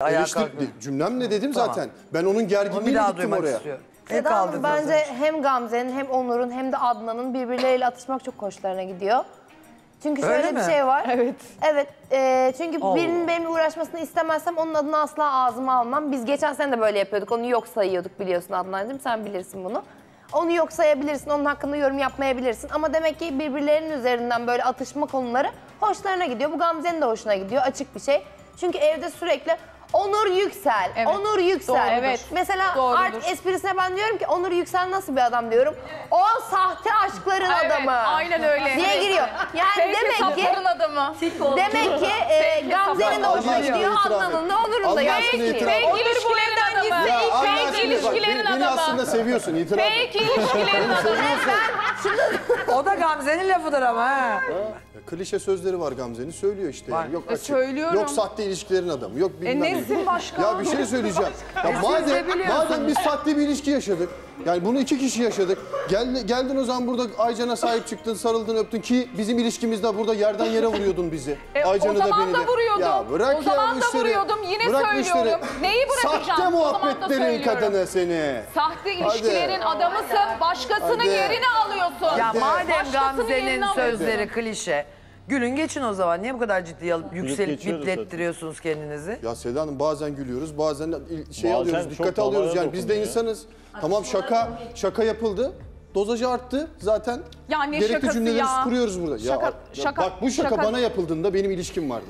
Ayağa Eleştir, cümlem ne dedim Tamam. zaten. Ben onun Onu bir gerginliğini daha gittim duymak oraya. istiyorum. Hep Seda Hanım kaldırdınız bence hem Gamze'nin hem Onur'un hem de Adnan'ın birbirleriyle atışmak çok hoşlarına gidiyor. Çünkü Öyle şöyle mi? bir şey var. Evet. Evet. e, çünkü Allah. birinin benimle uğraşmasını istemezsem onun adını asla ağzıma almam. Biz geçen sene de böyle yapıyorduk. Onu yok sayıyorduk biliyorsun Adnan'cığım. Sen bilirsin bunu. Onu yok sayabilirsin, onun hakkında yorum yapmayabilirsin. Ama demek ki birbirlerinin üzerinden böyle atışma konuları hoşlarına gidiyor. Bu Gamze'nin de hoşuna gidiyor, açık bir şey. Çünkü evde sürekli Onur Yüksel, Evet. Onur Yüksel. Doğru, evet. Mesela Doğrudur. artık esprisine ben diyorum ki Onur Yüksel nasıl bir adam diyorum. O sahte aşkların Evet, adamı. aynen öyle. Diye giriyor. Yani Fake demek ki adamı. demek ki e, Gamze'nin de hoşuna gidiyor. Adnan'ın da Onur'un da. Fake ilişkilerin adamı. Fake ilişkilerin beni, beni adamı. aslında seviyorsun itiraf et. Fake ilişkilerin adamı. O da Gamze'nin lafıdır ama ha. Ya, klişe sözleri var Gamze'nin söylüyor işte. Var. Yani. Yok E, açık, söylüyorum. yok sahte ilişkilerin adamı, yok bilmem ne. nesin başka? Ya bir şey söyleyeceğim. Ya madem, madem biz sahte bir ilişki yaşadık, yani bunu iki kişi yaşadık. Gel, geldin o zaman burada Aycan'a sahip çıktın, sarıldın, öptün ki bizim ilişkimizde burada yerden yere vuruyordun bizi. E, Aycan'ı zaman beni da de. vuruyordum. Ya bırak O ya zaman bu da vuruyordum. Yine Bırak söylüyorum. işleri. Neyi bırakacağım? Sahte da muhabbetlerin kadını seni. Sahte ilişkilerin adamısın. Başkasının Hadi. yerini alıyorsun. Ya Hadi. madem Başkasının Gamze'nin alıyorsun. sözleri klişe. Gülün geçin o zaman. Niye bu kadar ciddiye alıp yükselip geçiyoruz biplettiriyorsunuz kendinizi? Ya Seda Hanım bazen gülüyoruz, bazen il- şey Bazen alıyoruz, çok dikkate alıyoruz. Yani biz de dokunuyor. insanız. Tamam şaka, şaka yapıldı. Dozajı arttı zaten. Ya ne Gerekli şakası cümleleri ya? kuruyoruz burada. Şaka- ya, ya şaka- bak bu şaka, şaka- bana yapıldığında benim ilişkim vardı.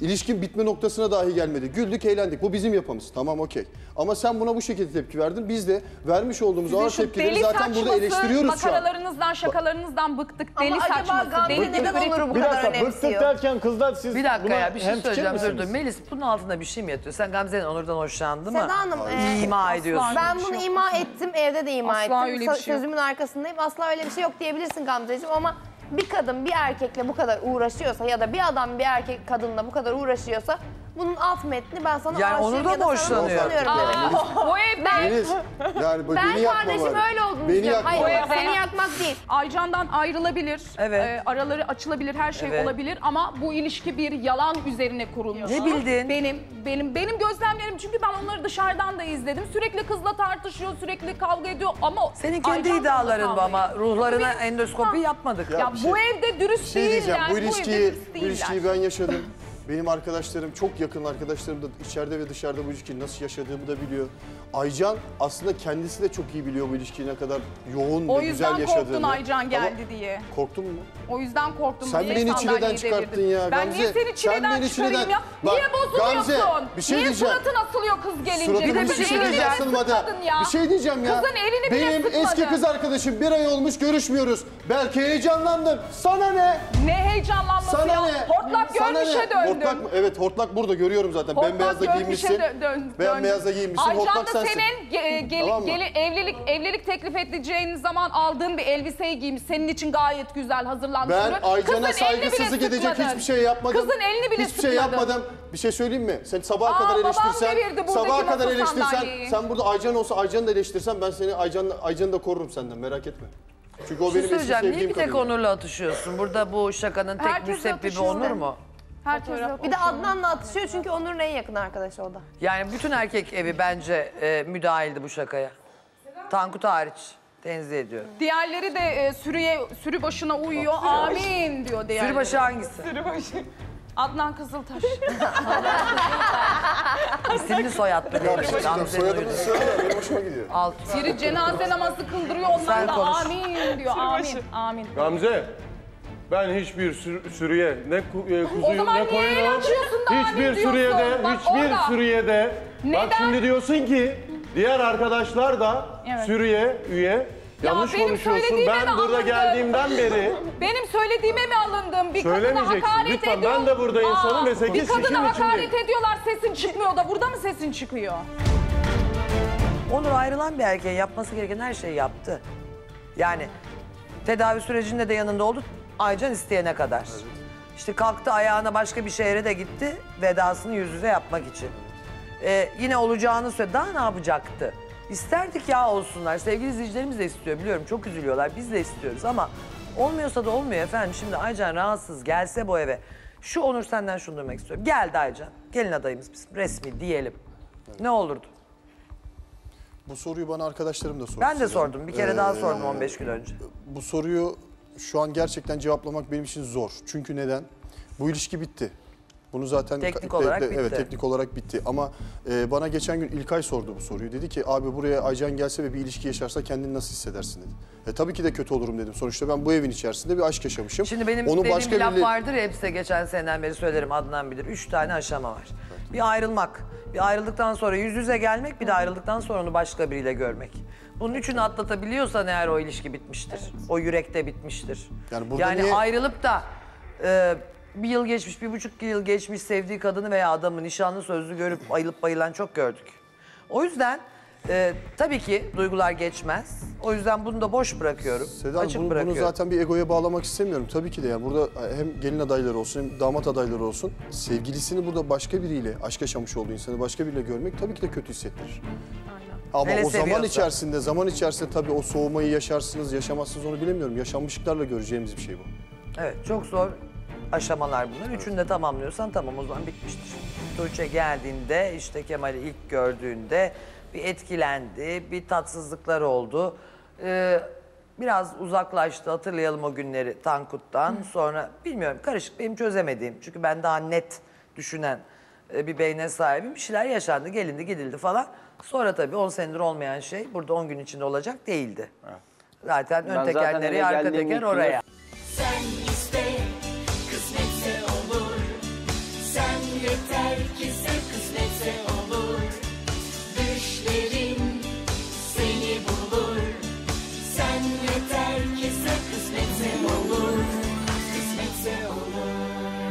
İlişkin bitme noktasına dahi gelmedi. Güldük, eğlendik. Bu bizim yapımız. Tamam okey. Ama sen buna bu şekilde tepki verdin. Biz de vermiş olduğumuz Sizin ağır şu tepkileri deli zaten burada saçması, eleştiriyoruz şu an. makaralarınızdan, şakalarınızdan bıktık. Deli Ama acaba saçması, Gamze deli neden küfür- Onur'u bu Bir kadar dakika bıktık önemsiyor? derken kızlar siz Bir dakika buna ya bir şey hemfikir söyleyeceğim. Dur dur. misiniz? Melis bunun altında bir şey mi yatıyor? Sen Gamze'nin Onur'dan hoşlandı mı? Seda Hanım, e, İma ediyorsun. Ben bunu ima ettim, evde de ima Asla ettim. öyle bir Sö- şey yok. Sözümün arkasındayım. Asla öyle bir şey yok diyebilirsin Gamzeciğim ama bir kadın bir erkekle bu kadar uğraşıyorsa ya da bir adam bir erkek kadınla bu kadar uğraşıyorsa bunun alt metni ben sana Yani aşığım Onur da ya sana demek. Bu evden Deniz, yani bu Ben beni yakma kardeşim bari. öyle olduğunu Beni düşünüyorum. yakma Hayır bari. seni yakmak değil. Aycan'dan ayrılabilir. Evet. Ee, araları açılabilir, her şey Evet. olabilir ama bu ilişki bir yalan üzerine kurulmuş. Ne bildin? Benim benim benim gözlemlerim çünkü ben onları dışarıdan da izledim. Sürekli kızla tartışıyor, sürekli kavga ediyor ama Senin kendi Aycan'la da iddiaların bu kavga ama ediyor. ruhlarına endoskopi yapmadık. Ya, bir şey- bu evde dürüst şey diyeceğim. değiller. Bu evde ilişkiyi, dürüst bu değiller. ilişkiyi ben yaşadım. Benim arkadaşlarım, çok yakın arkadaşlarım da içeride ve dışarıda bu ilişkiyi nasıl yaşadığımı da biliyor. Aycan aslında kendisi de çok iyi biliyor bu ilişkiyi ne kadar yoğun O ve güzel yüzden yaşadığını. korktun Aycan Ama- geldi diye. Korktun mu? O yüzden korktum. Sen diye beni çileden çıkarttın devirdim. ya Ben Gamze. niye seni çileden Sen beni çıkarayım çileden- ya? Bak, niye bozuluyorsun? Gamze, bir şey niye diyeceğim. suratın asılıyor kız gelince? Suratı Bir bir şey diyeceğim. Sıkmadın ya. Bir şey diyeceğim ya. Kızın elini bile Benim sıkmadın. eski kız arkadaşım bir ay olmuş görüşmüyoruz. Belki heyecanlandım. Sana ne? Ne heyecanlanması Sana ya? ne? Hortlak görmüşe ne? Hortlak mı? Evet hortlak burada görüyorum zaten. Hortlak Bembeyaz da görmüşe giyinmişsin. dö- dön- Bembeyaz da döndüm. giyinmişsin. Aycan Hortlak sensin. senin ge- geli- Tamam evlilik evlilik teklif edeceğin zaman aldığın bir elbiseyi giymiş. Senin için gayet güzel hazırlanmış. Ben. Aycan'a saygısızlık edecek hiçbir şey yapmadım. Kızın elini bile Hiçbir şey yapmadım. Bir şey söyleyeyim mi? Sen sabaha Aa, kadar eleştirsen, sabaha kadar eleştirsen, sandalyeyi. sen burada Aycan olsa Aycan'ı da eleştirsen ben seni Aycan Aycan'ı da korurum senden merak etme. Çünkü o Bir şey benim eski söyleyeceğim. Niye sevdiğim bir tek kadın. Onur'la atışıyorsun? Burada bu şakanın tek Herkesle müsebbibi. Onur mu? Herkes yok. Bir de Adnan'la atışıyor çünkü Onur'un en yakın arkadaşı o da. Yani bütün erkek evi bence e, müdahildi bu şakaya. Tankut hariç. Tenzih ediyorum. Diğerleri de e, sürüye sürü başına uyuyor. Amin diyor diğerleri. Sürübaşı hangisi? Adnan Kızıltaş. İsimli soyadlı Ya bir şey Soyadımı uydu. söyle benim hoşuma gidiyor. Alt. Biri cenaze namazı kıldırıyor. Sen Onlar da konuş. amin diyor. Amin. Amin. Gamze, ben hiçbir sür- sürüye ne ku- e, kuzuyu O zaman ne niye el koyunu açıyorsun da amin hiçbir diyorsun? Bak hiçbir orada. sürüyede bak Neden? şimdi diyorsun ki diğer arkadaşlar da Evet. sürüye üye yanlış benim konuşuyorsun. söylediğime Ben burada alındın? geldiğimden beri Benim söylediğime mi alındım? Bir kadına Söylemeyeceksin. hakaret Lütfen, ediyor. ben de burada insanım ve sekiz Bir kadına kişinin hakaret içindeyim. ediyorlar sesin çıkmıyor da burada mı sesin çıkıyor? Onur ayrılan bir erkeğin yapması gereken her şeyi yaptı. Yani tedavi sürecinde de yanında oldu. Aycan isteyene kadar. İşte kalktı ayağına başka bir şehre de gitti. Vedasını yüz yüze yapmak için. Ee, yine olacağını söyledi. Daha ne yapacaktı? İsterdik ya olsunlar. Sevgili izleyicilerimiz de istiyor biliyorum. Çok üzülüyorlar. Biz de istiyoruz ama olmuyorsa da olmuyor efendim. Şimdi Aycan rahatsız gelse bu eve. Şu Onur senden şunu duymak istiyorum. Geldi Aycan. Gelin adayımız bizim. Resmi diyelim. Ne olurdu? Bu soruyu bana arkadaşlarım da sordu. Ben de sordum. Bir kere daha Ee, sordum 15 gün önce. Bu soruyu şu an gerçekten cevaplamak benim için zor. Çünkü neden? Bu ilişki bitti. Bunu zaten Teknik olarak bitti. Evet, teknik olarak bitti. Ama e, bana geçen gün İlkay sordu bu soruyu. Dedi ki abi buraya Aycan gelse ve bir ilişki yaşarsa kendini nasıl hissedersin dedi. E tabii ki de kötü olurum dedim. Sonuçta ben bu evin içerisinde bir aşk yaşamışım. Şimdi benim Onu dediğim başka bir laf biriyle- vardır ya hepsi geçen seneden beri söylerim Adnan bilir. Üç tane aşama var. Bir ayrılmak, bir ayrıldıktan sonra yüz yüze gelmek, bir de ayrıldıktan sonra onu başka biriyle görmek. Bunun üçünü atlatabiliyorsan eğer o ilişki bitmiştir. O yürekte bitmiştir. Yani burada yani niye- ayrılıp da e, bir yıl geçmiş, bir buçuk yıl geçmiş sevdiği kadını veya adamı nişanlı sözlü görüp ayılıp bayılan çok gördük. O yüzden e, tabii ki duygular geçmez. O yüzden bunu da boş bırakıyorum. Seda açık bunu, bunu bırakıyorum. zaten bir egoya bağlamak istemiyorum. Tabii ki de yani burada hem gelin adayları olsun hem damat adayları olsun. Sevgilisini burada başka biriyle, aşk yaşamış olduğu insanı başka biriyle görmek tabii ki de kötü hissettirir. Ama Hele o zaman seviyorsa. içerisinde, zaman içerisinde tabii o soğumayı yaşarsınız, yaşamazsınız onu bilemiyorum. Yaşanmışlıklarla göreceğimiz bir şey bu. Evet çok zor aşamalar bunlar. Üçünü de tamamlıyorsan tamam o zaman bitmiştir. Tuğçe geldiğinde işte Kemal'i ilk gördüğünde bir etkilendi, bir tatsızlıklar oldu. Ee, biraz uzaklaştı hatırlayalım o günleri Tankut'tan. Sonra bilmiyorum karışık benim çözemediğim. Çünkü ben daha net düşünen e, bir beyne sahibim. Bir şeyler yaşandı, gelindi, gidildi falan. Sonra tabii 10 senedir olmayan şey burada 10 gün içinde olacak değildi. Zaten ön Ben zaten teker nereye, eve arka geldiğim teker ilk oraya. Sen iste, kısmetse olur. Sen yeter ki sev.